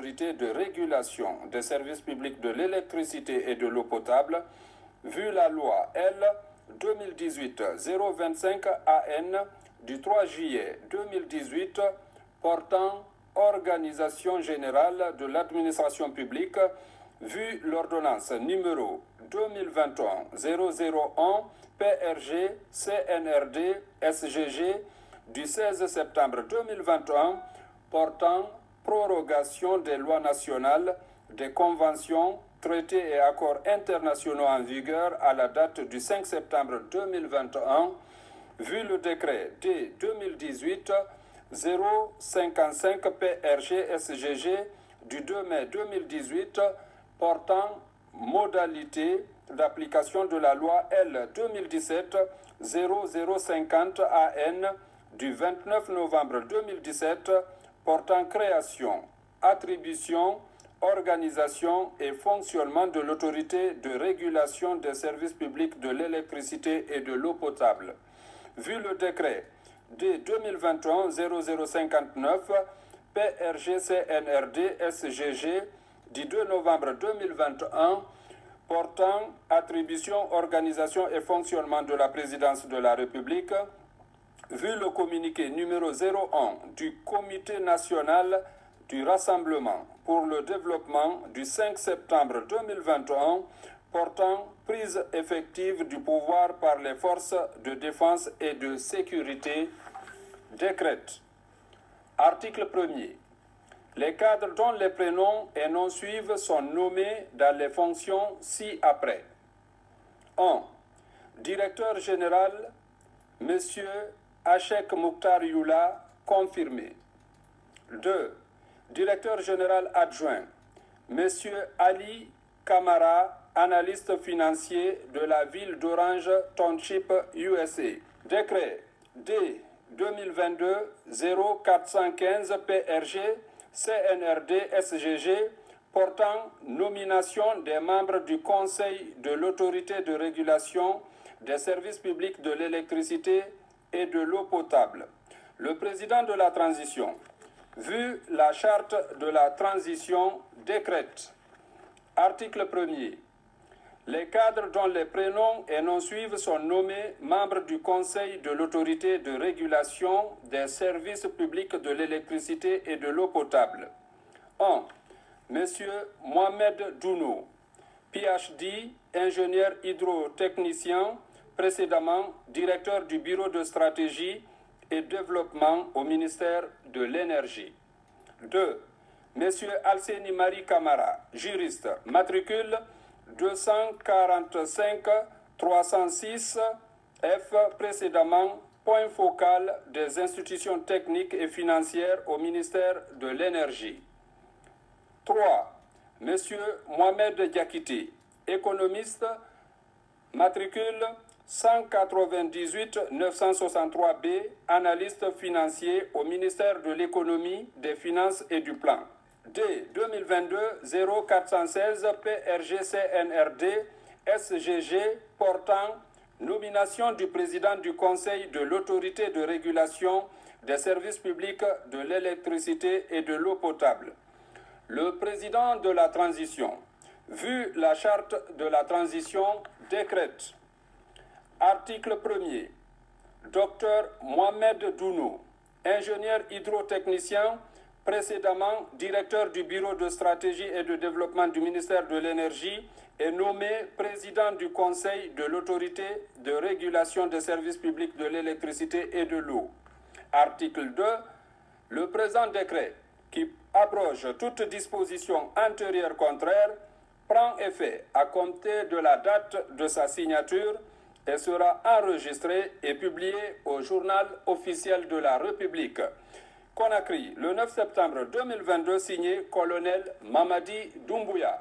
de régulation des services publics de l'électricité et de l'eau potable, vu la loi L 2018-025 AN du 3 juillet 2018 portant organisation générale de l'administration publique, vu l'ordonnance numéro 2021-001 PRG CNRD SGG du 16 septembre 2021 portant prorogation des lois nationales, des conventions, traités et accords internationaux en vigueur à la date du 5 septembre 2021, vu le décret D 2018 055 PRG SGG du 2 mai 2018 portant modalité d'application de la loi L 2017 0050 AN du 29 novembre 2017 portant création, attribution, organisation et fonctionnement de l'autorité de régulation des services publics de l'électricité et de l'eau potable. Vu le décret D 2021-0059 PRGCNRD SGG du 2 novembre 2021 portant attribution, organisation et fonctionnement de la présidence de la République, vu le communiqué numéro 01 du Comité national du Rassemblement pour le développement du 5 septembre 2021 portant prise effective du pouvoir par les forces de défense et de sécurité décrète. Article 1er. Les cadres dont les prénoms et noms suivent sont nommés dans les fonctions ci-après. 1. Directeur général, M. Achek Mouktar Yula, confirmé. 2. Directeur général adjoint, M. Ali Kamara, analyste financier de la ville d'Orange Township, USA. Décret D 2022-0415 PRG CNRD SGG portant nomination des membres du Conseil de l'autorité de régulation des services publics de l'électricité et de l'eau potable. Le président de la transition, vu la charte de la transition, décrète. Article 1er. Les cadres dont les prénoms et noms suivent sont nommés membres du Conseil de l'autorité de régulation des services publics de l'électricité et de l'eau potable. 1. Monsieur Mohamed Douno, PhD, ingénieur hydrotechnicien, précédemment directeur du Bureau de stratégie et développement au ministère de l'Énergie. 2. Monsieur Alseni Marie Kamara, juriste, matricule 245 306 F précédemment point focal des institutions techniques et financières au ministère de l'Énergie. 3. Monsieur Mohamed Diakité, économiste, matricule 198 963B, analyste financier au ministère de l'économie, des finances et du plan. D 2022-0416 PRGCNRD SGG portant nomination du président du Conseil de l'autorité de régulation des services publics de l'électricité et de l'eau potable. Le président de la transition, vu la charte de la transition, décrète. Article 1er. Docteur Mohamed Dounou, ingénieur hydrotechnicien, précédemment directeur du Bureau de stratégie et de développement du ministère de l'Énergie, est nommé président du Conseil de l'autorité de régulation des services publics de l'électricité et de l'eau. Article 2. Le présent décret, qui abroge toute disposition antérieure contraire, prend effet à compter de la date de sa signature et sera enregistré et publié au journal officiel de la République. Conakry, le 9 septembre 2022, signé colonel Mamadi Doumbouya.